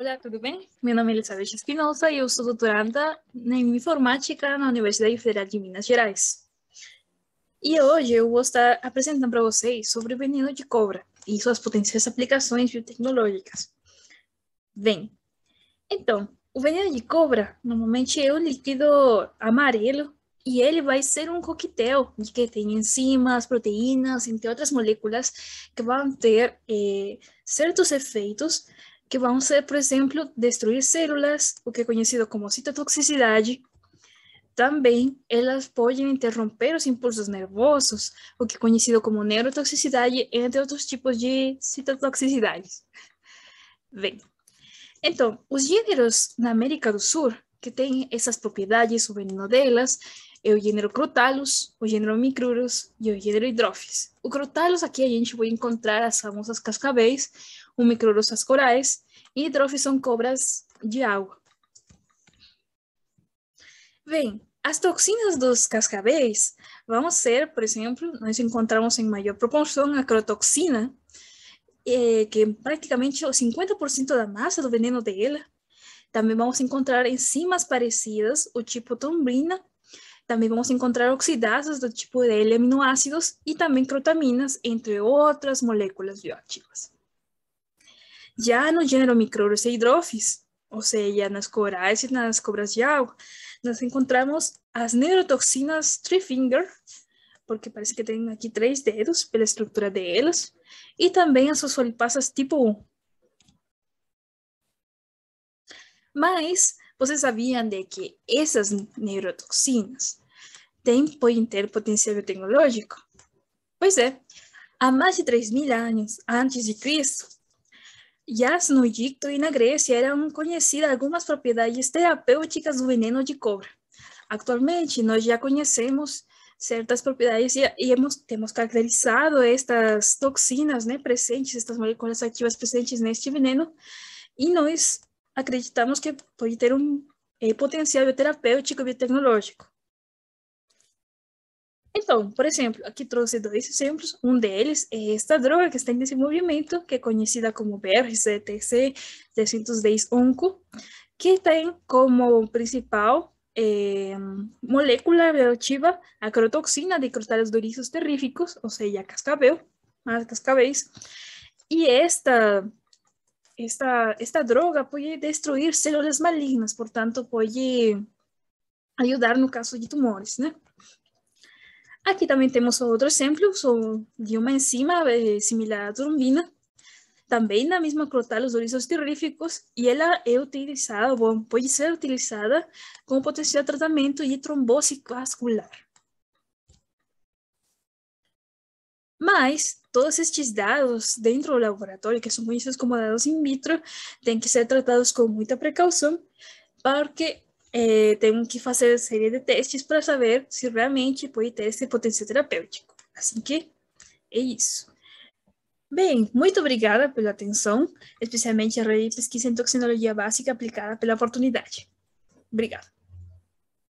Olá, tudo bem? Meu nome é Elizabeth Espinosa e eu sou doutoranda em informática na Universidade Federal de Minas Gerais. E hoje eu vou estar apresentando para vocês sobre o veneno de cobra e suas potenciais aplicações biotecnológicas. Bem, então, o veneno de cobra normalmente é um líquido amarelo e ele vai ser um coquetel que tem enzimas, proteínas, entre outras moléculas que vão ter eh, certos efeitos que vão ser, por exemplo, destruir células, o que é conhecido como citotoxicidade. Também elas podem interromper os impulsos nervosos, o que é conhecido como neurotoxicidade, entre outros tipos de citotoxicidades. Bem, então, os gêneros na América do Sul que têm essas propriedades, o veneno delas, é o gênero Crotalus, o gênero Micrurus e o gênero Hydrophis. O Crotalus aqui a gente vai encontrar as famosas cascavéis, o Micrurus as corais e Hydrophis são cobras de água. Bem, as toxinas dos cascavéis vão ser, por exemplo, nós encontramos em maior proporção a crotoxina, eh, que praticamente o 50% da massa do veneno dela. Também vamos encontrar enzimas parecidas, o tipo tombrina também vamos encontrar oxidasas do tipo de L aminoácidos e também crotaminas, entre outras moléculas bioativas. Já no gênero Micrurus Hydrophis, ou seja, nas corais e nas cobras de água, nós encontramos as neurotoxinas Three Finger, porque parece que tem aqui três dedos pela estrutura delas, e também as fosfolipasas tipo 1. Mas vocês sabiam de que essas neurotoxinas têm, podem ter potencial biotecnológico? Pois é, há mais de 3 mil anos antes de Cristo, já no Egito e na Grécia eram conhecidas algumas propriedades terapêuticas do veneno de cobra. Atualmente, nós já conhecemos certas propriedades e, e hemos, temos caracterizado estas toxinas né, presentes, estas moléculas ativas presentes neste veneno, e nós acreditamos que pode ter um é, potencial terapêutico e biotecnológico. Então, por exemplo, aqui trouxe dois exemplos. Um deles é esta droga que está em desenvolvimento, que é conhecida como BRCTC 310 onco, que tem como principal é, molécula bioativa a crotoxina de crotáleos duríceos terríficos, ou seja, cascavel, as cascavéis. E esta esta, esta droga pode destruir células malignas, portanto, pode ajudar no caso de tumores, né? Aqui também temos outro exemplo de uma enzima eh, similar à trombina, também na mesma crotalos ouriços terríficos, e ela é utilizada, bom, pode ser utilizada como potencial tratamento de trombose vascular. Mas todos estes dados dentro do laboratório, que são conhecidos como dados in vitro, têm que ser tratados com muita precaução, porque é, temos que fazer série de testes para saber se realmente pode ter esse potencial terapêutico. Assim que é isso. Bem, muito obrigada pela atenção, especialmente a Rede Pesquisa em Toxinologia Básica aplicada pela oportunidade. Obrigada.